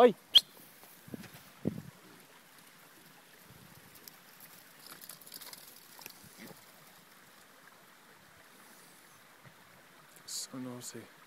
Oi! So naughty.